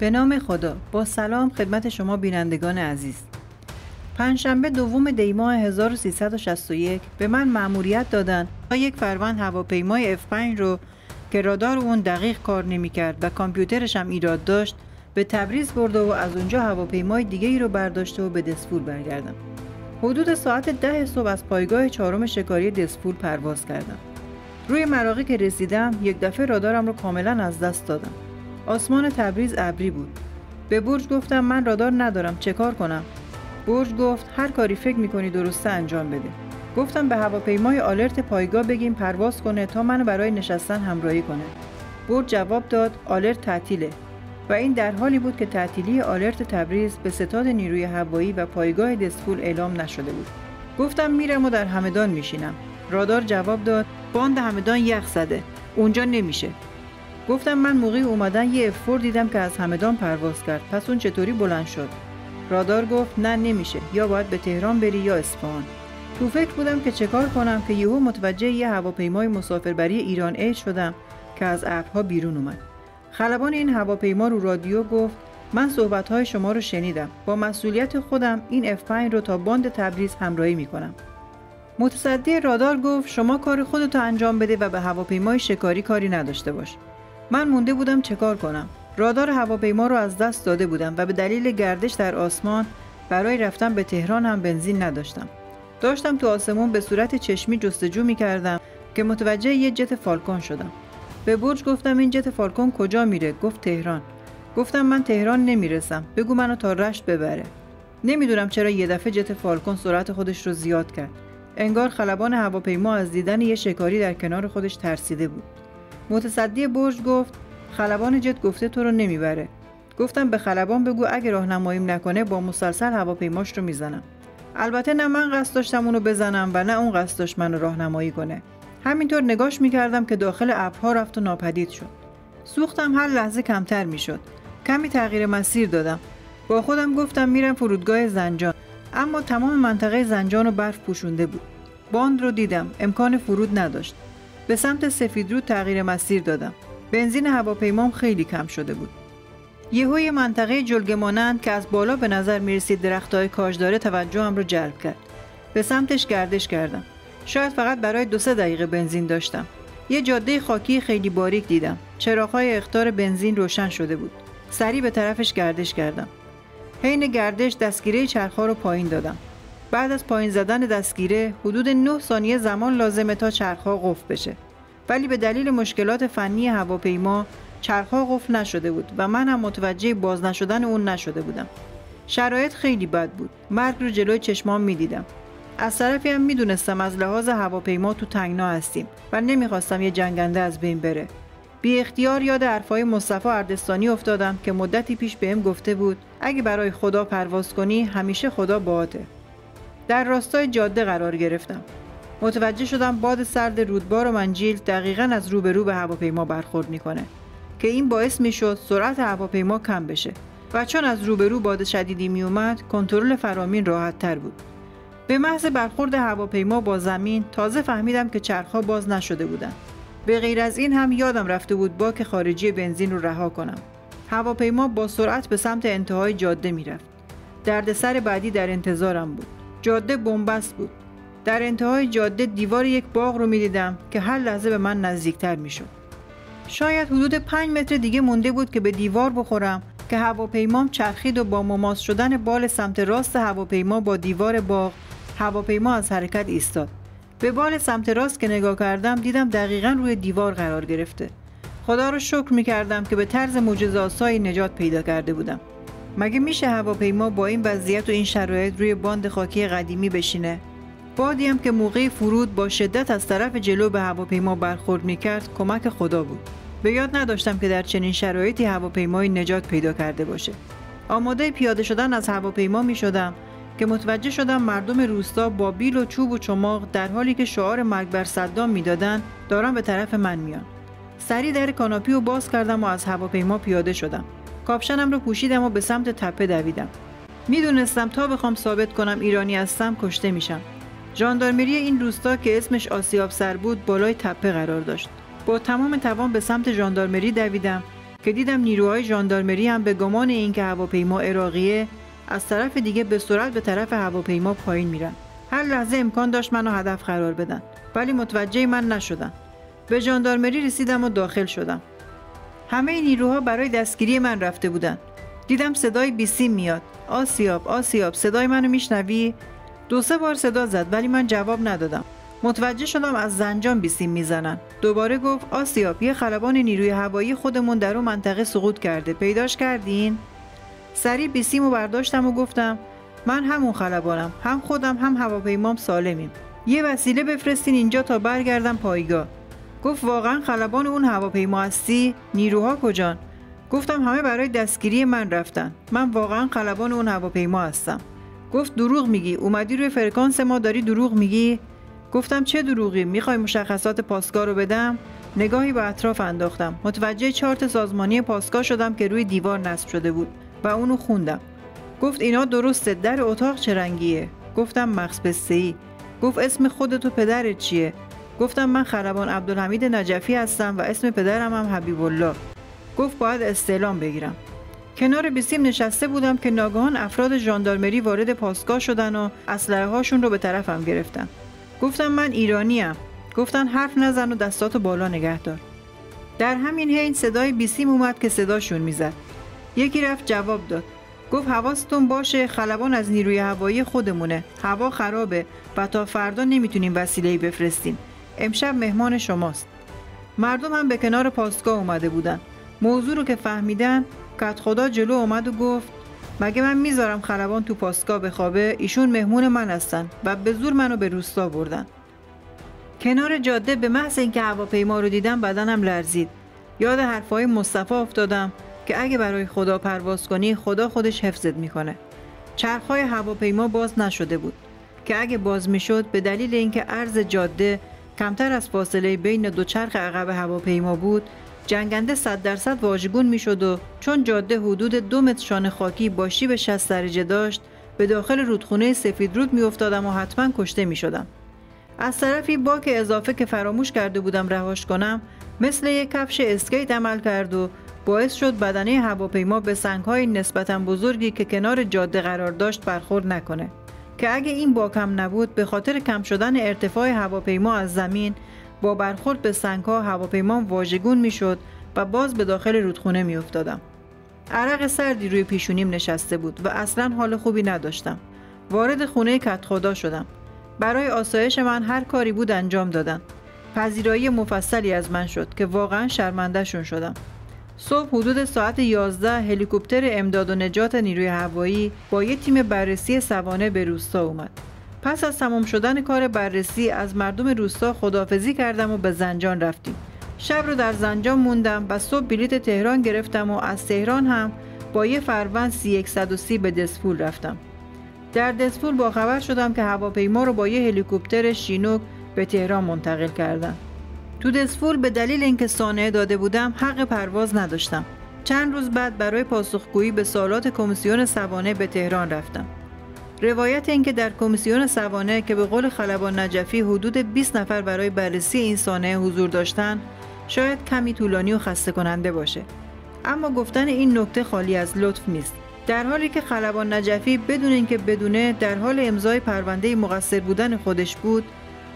به نام خدا. با سلام خدمت شما بینندگان عزیز. پنجشنبه دوم دیماه 1361 به من مأموریت دادند تا یک فروند هواپیمای F5 رو که رادار اون دقیق کار نمی‌کرد و کامپیوترش هم ایراد داشت به تبریز برده و از اونجا هواپیمای دیگه ای رو برداشته و به دسفور برگردم. حدود ساعت ده صبح از پایگاه چهارم شکاری دسفور پرواز کردم. روی مراقی که رسیدم یک دفعه رادارم رو کاملا از دست دادم. آسمان تبریز ابری بود. به برج گفتم من رادار ندارم چه کار کنم؟ برج گفت هر کاری فکر می‌کنی درسته انجام بده. گفتم به هواپیمای آلرت پایگاه بگیم پرواز کنه تا منو برای نشستن همراهی کنه. برج جواب داد آلرت تعطیله. و این در حالی بود که تعطیلی آلرت تبریز به ستاد نیروی هوایی و پایگاه دسفول اعلام نشده بود. گفتم میرم و در همدان میشینم. رادار جواب داد باند همدان یخ زده. اونجا نمیشه. گفتم من موقعی اومدن یه افور دیدم که از همدان پرواز کرد. پس اون چطوری بلند شد؟ رادار گفت نه نمیشه. یا باید به تهران بری یا اصفهان. تو فکر بودم که چه کار کنم که یهو متوجه یه هواپیمای مسافربری ایران ای شدم که از ابرها بیرون اومد. خلبان این هواپیما رو رادیو گفت من صحبتهای شما رو شنیدم. با مسئولیت خودم این F5 رو تا باند تبریز همراهی می‌کنم. متصدی رادار گفت شما کار خودتو انجام بده و به هواپیمای شکاری کاری نداشته باش. من مونده بودم چه کار کنم. رادار هواپیما رو از دست داده بودم و به دلیل گردش در آسمان برای رفتن به تهران هم بنزین نداشتم. داشتم تو آسمون به صورت چشمی جستجو می کردم که متوجه یه جت فالکون شدم. به برج گفتم این جت فالکون کجا میره؟ گفت تهران. گفتم من تهران نمی‌رسم. بگو منو تا رشت ببره. نمی‌دونم چرا یه دفعه جت فالکون سرعت خودش رو زیاد کرد. انگار خلبان هواپیما از دیدن یه شکاری در کنار خودش ترسیده بود. متصدی برج گفت خلبان جت گفته تو رو نمی‌بره. گفتم به خلبان بگو اگه راهنماییم نکنه با مسلسل هواپیماش رو می‌زنم. البته نه من قصد داشتم اونو بزنم و نه اون قصد داشت منو راهنمایی کنه. همینطور نگاش می‌کردم که داخل ابرها رفت و ناپدید شد. سوختم هر لحظه کمتر می‌شد. کمی تغییر مسیر دادم. با خودم گفتم میرم فرودگاه زنجان. اما تمام منطقه زنجان رو برف پوشونده بود. باند رو دیدم. امکان فرود نداشت. به سمت سفیدرود تغییر مسیر دادم. بنزین هواپیمام خیلی کم شده بود. یهو یه منطقه جلگه مانند که از بالا به نظر می‌رسید درختای کاج داره توجهم رو جلب کرد. به سمتش گردش کردم. شاید فقط برای دو سه دقیقه بنزین داشتم. یه جاده خاکی خیلی باریک دیدم. چراغهای اختار بنزین روشن شده بود. سریع به طرفش گردش کردم. حین گردش دستگیره چرخها رو پایین دادم. بعد از پایین زدن دستگیره حدود 9 ثانیه زمان لازمه تا چرخها قفل بشه. ولی به دلیل مشکلات فنی هواپیما چرخها قفل نشده بود و من هم متوجه باز نشدن اون نشده بودم. شرایط خیلی بد بود. مرگ رو جلوی چشمام می‌دیدم. از طرفی هم می‌دونستم از لحاظ هواپیما تو تنگنا هستیم و نمی‌خواستم یه جنگنده از بین بره. بی اختیار یاد حرفای مصطفی اردستانی افتادم که مدتی پیش بهم گفته بود اگه برای خدا پرواز کنی همیشه خدا باهاته در راستای جاده قرار گرفتم. متوجه شدم باد سرد رودبار و منجیل دقیقا از روبرو به هواپیما برخورد می‌کنه که این باعث می‌شد سرعت هواپیما کم بشه و چون از روبرو باد شدیدی میومد کنترل فرامین راحت تر بود. به محض برخورد هواپیما با زمین تازه فهمیدم که چرخها باز نشده بودند به غیر از این هم یادم رفته بود باک خارجی بنزین رو رها کنم. هواپیما با سرعت به سمت انتهای جاده می‌رفت. دردسر بعدی در انتظارم بود. جاده بنبست بود. در انتهای جاده دیوار یک باغ رو می‌دیدم که هر لحظه به من نزدیکتر می‌شد. شاید حدود پنج متر دیگه مونده بود که به دیوار بخورم که هواپیمام چرخید و با مماس شدن بال سمت راست هواپیما با دیوار باغ هواپیما از حرکت ایستاد. به بال سمت راست که نگاه کردم دیدم دقیقا روی دیوار قرار گرفته. خدا رو شکر می کردم که به طرز معجزه‌آسایی نجات پیدا کرده بودم. مگه میشه هواپیما با این وضعیت و این شرایط روی باند خاکی قدیمی بشینه؟ بادی هم که موقع فرود با شدت از طرف جلو به هواپیما برخورد می‌کرد کمک خدا بود. به یاد نداشتم که در چنین شرایطی هواپیمای نجات پیدا کرده باشه. آماده پیاده شدن از هواپیما می شدم که متوجه شدم مردم روستا با بیل و چوب و چماق در حالی که شعار مرگ بر صدام می‌دادند دارن به طرف من میان. سری در کاناپی رو باز کردم و از هواپیما پیاده شدم. کاپشنم رو پوشیدم و به سمت تپه دویدم. می‌دونستم تا بخوام ثابت کنم ایرانی هستم کشته میشم. ژاندارمری این روستا که اسمش آسیاب سر بود بالای تپه قرار داشت. با تمام توان به سمت ژاندارمری دویدم که دیدم نیروهای ژاندارمری هم به گمان اینکه هواپیما عراقیه از طرف دیگه به سرعت به طرف هواپیما پایین میرن. هر لحظه امکان داشت منو هدف قرار بدن ولی متوجه من نشدن. به ژاندارمری رسیدم و داخل شدم. همه نیروها برای دستگیری من رفته بودن. دیدم صدای بیسیم میاد. آسیاب آسیاب صدای منو میشنوی؟ دو سه بار صدا زد ولی من جواب ندادم. متوجه شدم از زنجان بیسیم می‌زنن. دوباره گفت آسیاب یه خلبان نیروی هوایی خودمون در اون منطقه سقوط کرده. پیداش کردین؟ سریع بیسیم و برداشتم و گفتم من همون خلبانم. هم خودم هم هواپیمام سالمیم. یه وسیله بفرستین اینجا تا برگردم پایگاه. گفت واقعا خلبان اون هواپیما هستی؟ نیروها کجان؟ گفتم همه برای دستگیری من رفتن. من واقعا خلبان اون هواپیما هستم. گفت دروغ میگی. اومدی روی فرکانس ما داری دروغ میگی؟ گفتم چه دروغی؟ می‌خوای مشخصات پاسگاه رو بدم؟ نگاهی به اطراف انداختم. متوجه چارت سازمانی پاسگاه شدم که روی دیوار نصب شده بود و اونو خوندم. گفت اینا درسته. در اتاق چه رنگیه؟ گفتم مخص ای گفت اسم خودت و پدرت چیه؟ گفتم من خلبان عبدالحمید نجفی هستم و اسم پدرم هم حبیب الله گفت باید استعلام بگیرم. کنار بیسیم نشسته بودم که ناگهان افراد ژاندارمری وارد پاسگاه شدن و اسلحه هاشون رو به طرفم گرفتن. گفتم من ایرانیم. گفتن حرف نزن و دستاتو بالا نگه دار. در همین حین صدای بیسیم اومد که صداشون می‌زد. یکی رفت جواب داد. گفت حواستون باشه خلبان از نیروی هوایی خودمونه. هوا خرابه و تا فردا نمی‌تونیم وسیله‌ای بفرستیم. امشب مهمان شماست. مردم هم به کنار پاسگاه اومده بودن. موضوع رو که فهمیدن کت خدا جلو اومد و گفت مگه من می‌ذارم خلبان تو پاسگاه بخوابه؟ ایشون مهمون من هستن و به زور منو به روستا بردن. کنار جاده به محض اینکه هواپیما رو دیدم بدنم لرزید. یاد حرفهای مصطفی افتادم که اگه برای خدا پرواز کنی خدا خودش حفظت می‌کنه. چرخهای هواپیما باز نشده بود. که اگه باز می‌شد به دلیل اینکه عرض جاده کمتر از فاصله بین دو چرخ عقب هواپیما بود جنگنده صد درصد واژگون می‌شد و چون جاده حدود دو متر شان خاکی با شیب 60 درجه داشت به داخل رودخونه سفید رود میافتادم و حتما کشته می شدم. از طرفی باک اضافه که فراموش کرده بودم رهاش کنم مثل یک کفش اسکیت عمل کرد و باعث شد بدنه هواپیما به سنگهای نسبتا بزرگی که کنار جاده قرار داشت برخورد نکنه که اگه این باکم نبود به خاطر کم شدن ارتفاع هواپیما از زمین با برخورد به سنگها هواپیما واژگون می‌شد و باز به داخل رودخونه میافتادم. عرق سردی روی پیشونیم نشسته بود و اصلا حال خوبی نداشتم. وارد خونه کت خدا شدم. برای آسایش من هر کاری بود انجام دادن. پذیرایی مفصلی از من شد که واقعا شرمندهشون شدم. صبح حدود ساعت 11 هلیکوپتر امداد و نجات نیروی هوایی با یک تیم بررسی سوانه به روستا اومد. پس از تمام شدن کار بررسی از مردم روستا خدافزی کردم و به زنجان رفتیم. شب رو در زنجان موندم و صبح بلیت تهران گرفتم و از تهران هم با یه فروند سی سی به دسفول رفتم. در دسفول با خبر شدم که هواپیما رو با یه هلیکوپتر شینوک به تهران منتقل کردن. تو دسفول به دلیل اینکه سانحه داده بودم حق پرواز نداشتم. چند روز بعد برای پاسخگویی به سوالات کمیسیون سوانه به تهران رفتم. روایت اینکه در کمیسیون سوانه که به قول خلبان نجفی حدود 20 نفر برای بررسی این سانحه حضور داشتن شاید کمی طولانی و خسته کننده باشه. اما گفتن این نکته خالی از لطف نیست. در حالی که خلبان نجفی بدون اینکه بدونه در حال امضای پرونده مقصر بودن خودش بود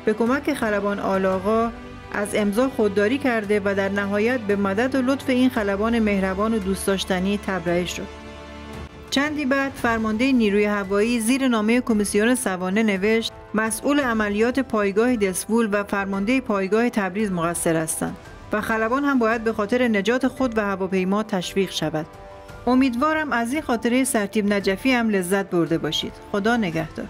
به کمک خلبان آلاغا از امضا خودداری کرده و در نهایت به مدد و لطف این خلبان مهربان و دوست داشتنی تبرئه شد. چندی بعد فرمانده نیروی هوایی زیر نامه کمیسیون سوانه نوشت مسئول عملیات پایگاه دسفول و فرمانده پایگاه تبریز مقصر هستند و خلبان هم باید به خاطر نجات خود و هواپیما تشویق شود. امیدوارم از این خاطره سرتیب نجفی هم لذت برده باشید. خدا نگهدار.